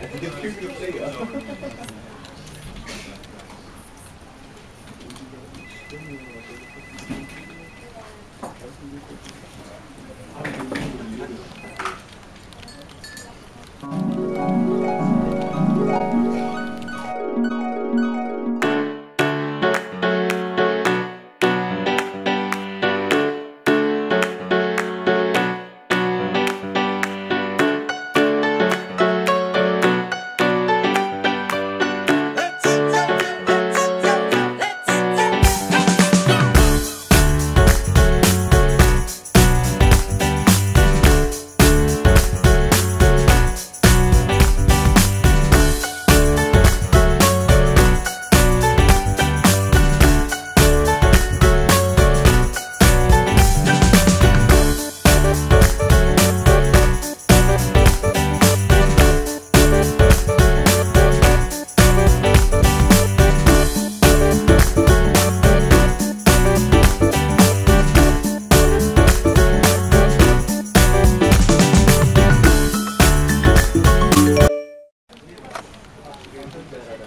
Att se. Gracias.